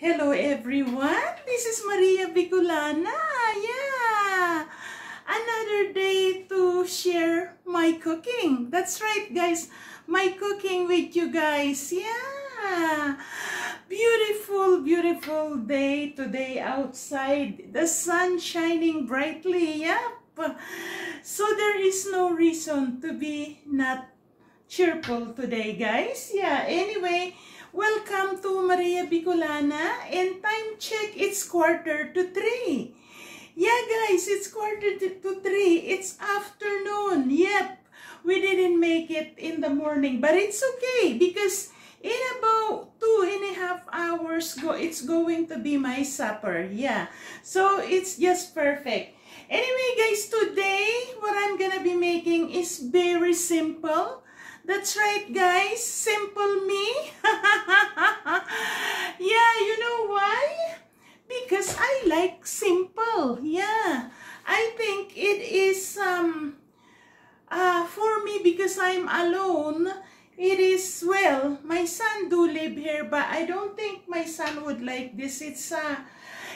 Hello everyone, this is Maria Bicolana. Yeah, another day to share my cooking. That's right guys, my cooking with you guys. Yeah, beautiful, beautiful day today outside. The sun shining brightly. Yep. So there is no reason to be not cheerful today guys. Yeah, anyway, Welcome to Maria Bicolana and time check, it's quarter to three. Yeah guys, it's quarter to three. It's afternoon. Yep, we didn't make it in the morning, but it's okay because in about two and a half hours, go it's going to be my supper. Yeah, so it's just perfect. Anyway guys, today what I'm gonna be making is very simple that's right, guys. Simple me. yeah, you know why? Because I like simple. Yeah. I think it is um uh for me because I'm alone. It is well, my son do live here, but I don't think my son would like this. It's a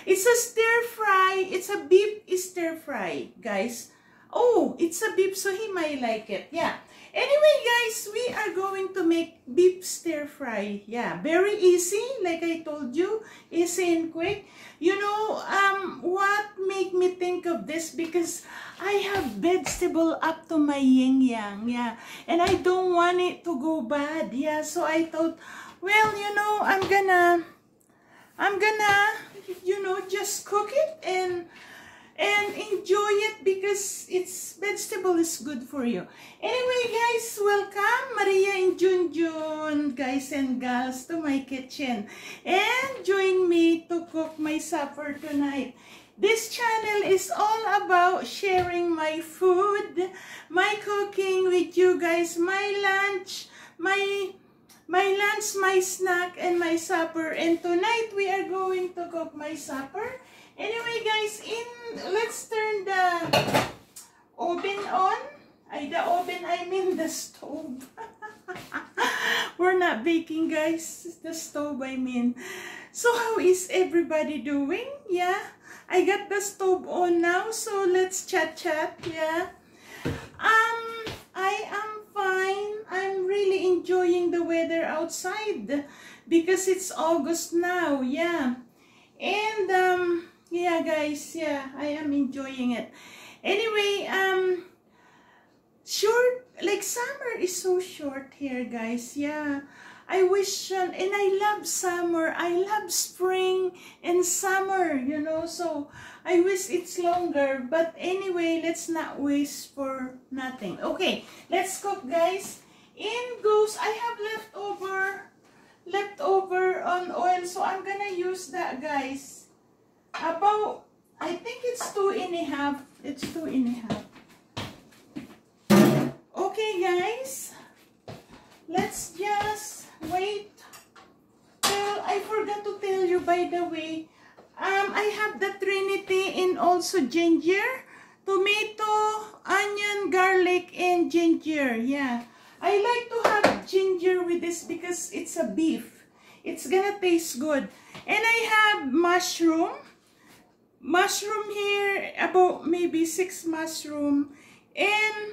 it's a stir fry. It's a beef stir fry, guys. Oh, it's a beef, so he might like it. Yeah. Anyway, guys, we are going to make beef stir fry. Yeah, very easy, like I told you, easy and quick. You know, um, what made me think of this? Because I have vegetable up to my yin-yang, yeah. And I don't want it to go bad, yeah. So I thought, well, you know, I'm gonna, I'm gonna, you know, just cook it and and enjoy it because it's vegetable is good for you. Anyway, guys, welcome Maria and Junjun, guys and gals, to my kitchen. And join me to cook my supper tonight. This channel is all about sharing my food, my cooking with you guys, my lunch, my my lunch, my snack, and my supper. And tonight, we are going to cook my supper. Anyway, guys, in let's turn the oven on. I, the oven, I mean the stove. We're not baking, guys. The stove, I mean. So, how is everybody doing? Yeah, I got the stove on now, so let's chat-chat, yeah. Um, I am fine. I'm really enjoying the weather outside because it's August now, yeah. And, um, yeah guys yeah i am enjoying it. Anyway um short like summer is so short here guys yeah. I wish uh, and i love summer i love spring and summer you know so i wish it's longer but anyway let's not waste for nothing. Okay let's cook guys. In goes i have leftover leftover on oil so i'm gonna use that guys about, I think it's two and a half. It's two and a half. Okay, guys. Let's just wait till, I forgot to tell you, by the way, um, I have the Trinity and also ginger, tomato, onion, garlic, and ginger. Yeah. I like to have ginger with this because it's a beef. It's gonna taste good. And I have mushroom mushroom here, about maybe six mushroom, and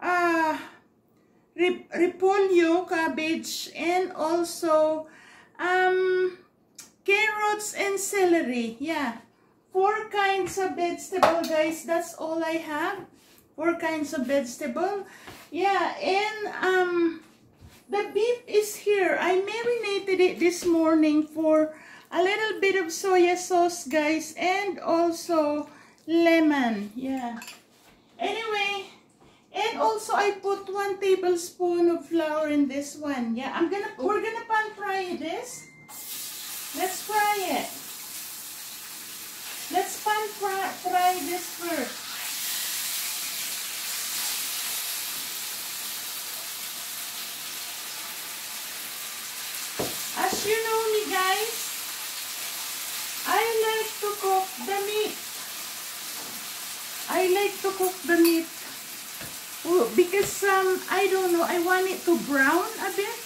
uh, repolyo, cabbage, and also um, carrots and celery. Yeah, four kinds of vegetable, guys. That's all I have. Four kinds of vegetable. Yeah, and um, the beef is here. I marinated it this morning for a little bit of soya sauce, guys, and also lemon. Yeah. Anyway, and also I put one tablespoon of flour in this one. Yeah, I'm gonna, we're gonna pan fry this. Let's fry it. Let's pan fry, fry this first. to cook the meat oh, because um, I don't know, I want it to brown a bit.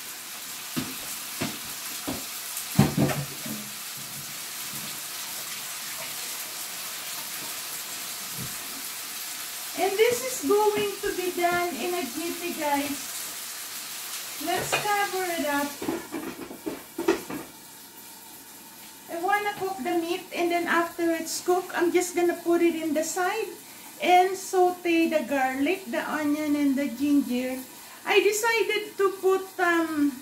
And this is going to be done in a jiffy, guys. Let's cover it up. I want to cook the meat and then after it's cooked, I'm just going to put it in the side and saute the garlic, the onion, and the ginger. I decided to put um,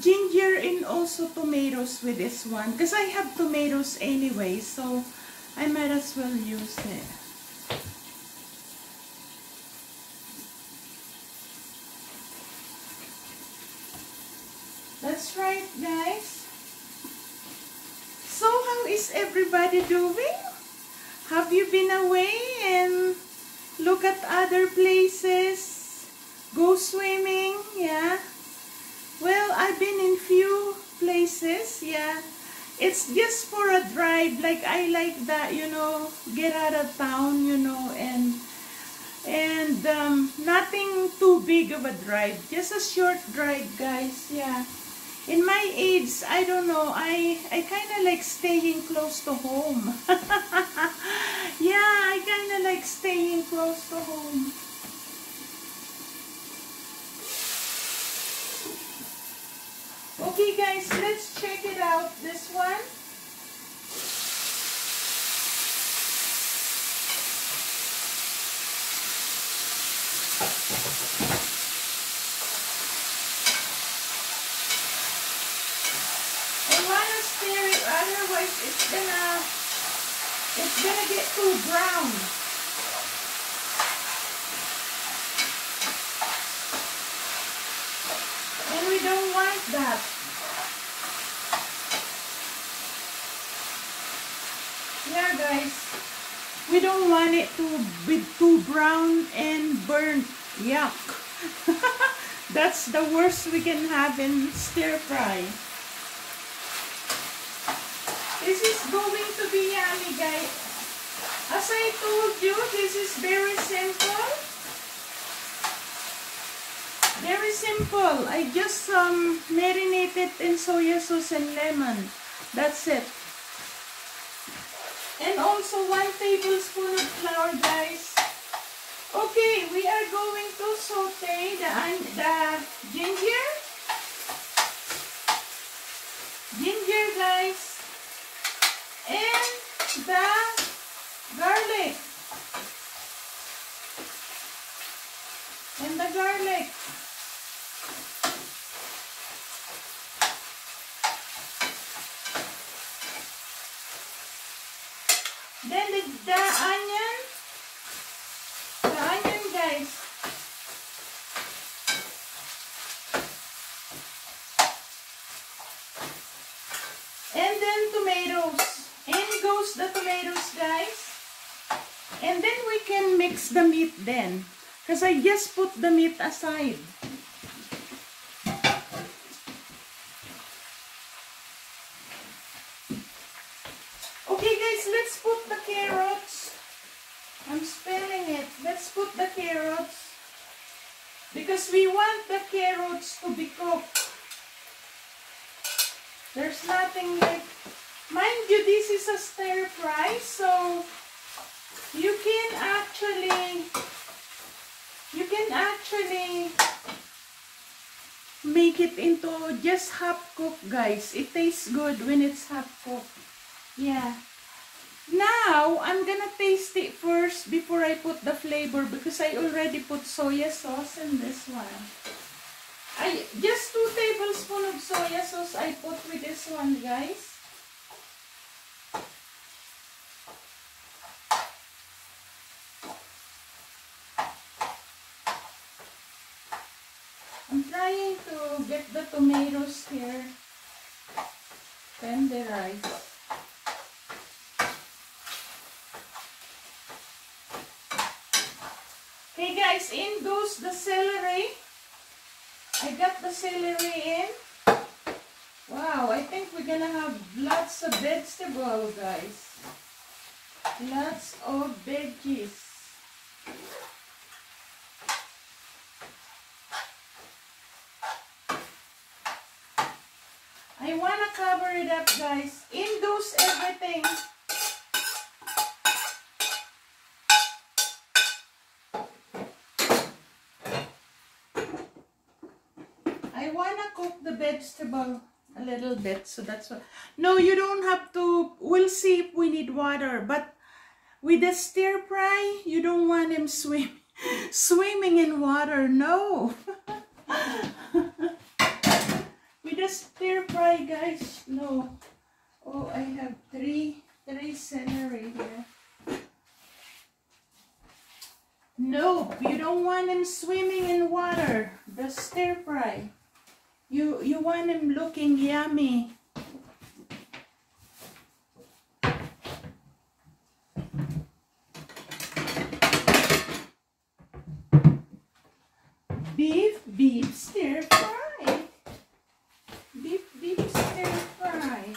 ginger and also tomatoes with this one because I have tomatoes anyway, so I might as well use it. That's right, guys. So, how is everybody doing? Have you been away and look at other places? Go swimming, yeah? Well, I've been in few places, yeah. It's just for a drive, like I like that, you know, get out of town, you know, and and um, nothing too big of a drive, just a short drive, guys, yeah in my age, I don't know, I, I kind of like staying close to home. yeah, I kind of like staying close to home. Okay guys, let's check it out. This one. It's gonna uh, it's gonna get too brown. And we don't want that. Yeah guys, we don't want it to be too brown and burnt. Yuck. That's the worst we can have in stir fry. This is going to be yummy, guys. As I told you, this is very simple. Very simple. I just um, marinated in soya sauce and lemon. That's it. And also one tablespoon of flour, guys. Okay, we are going to saute the, the the garlic. And the garlic. Then the, the onion. The tomatoes, guys. And then we can mix the meat then. Because I just put the meat aside. Okay, guys, let's put the carrots. I'm spelling it. Let's put the carrots. Because we want the carrots to be cooked. There's nothing like Mind you, this is a stir fry, so you can actually, you can actually make it into just half cooked, guys. It tastes good when it's half cooked. Yeah. Now, I'm gonna taste it first before I put the flavor because I already put soya sauce in this one. I Just two tablespoons of soya sauce I put with this one, guys. Trying to get the tomatoes here tenderized. Okay guys, in goes the celery. I got the celery in. Wow, I think we're gonna have lots of vegetable guys. Lots of veggies. I wanna cover it up, guys. Induce everything. I wanna cook the vegetable a little bit, so that's what... No, you don't have to... We'll see if we need water, but with the stir fry, you don't want him swim, swimming in water. No! the stir fry, guys. No. Oh, I have three, three celery here. You don't want them swimming in water. The stir fry. You you want them looking yummy. Beef, beef stir fry. Beef, beef stir fry.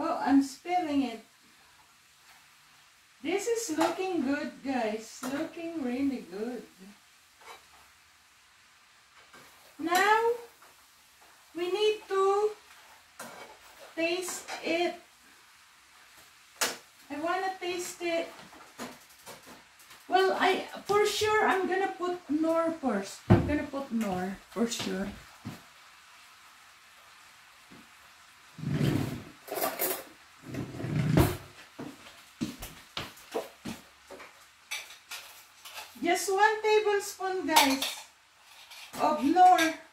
Oh, I'm spilling it. This is looking good, guys. Looking really good. Now, we need to taste it. I want to taste it. Well, I for sure I'm gonna put Knorr first. I'm gonna put Knorr for sure. Just one tablespoon, guys, of Knorr.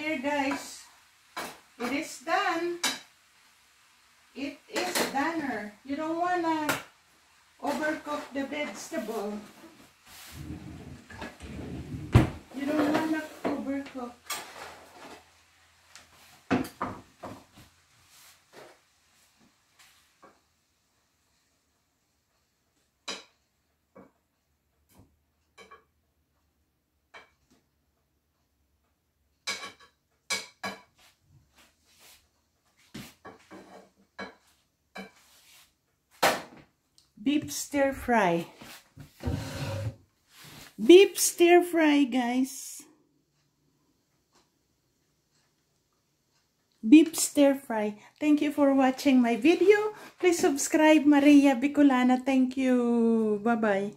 Here, guys. It is done. It is done. You don't wanna overcook the vegetable. You don't wanna overcook. Beef stir fry. Beef stir fry, guys. Beef stir fry. Thank you for watching my video. Please subscribe Maria Bicolana. Thank you. Bye-bye.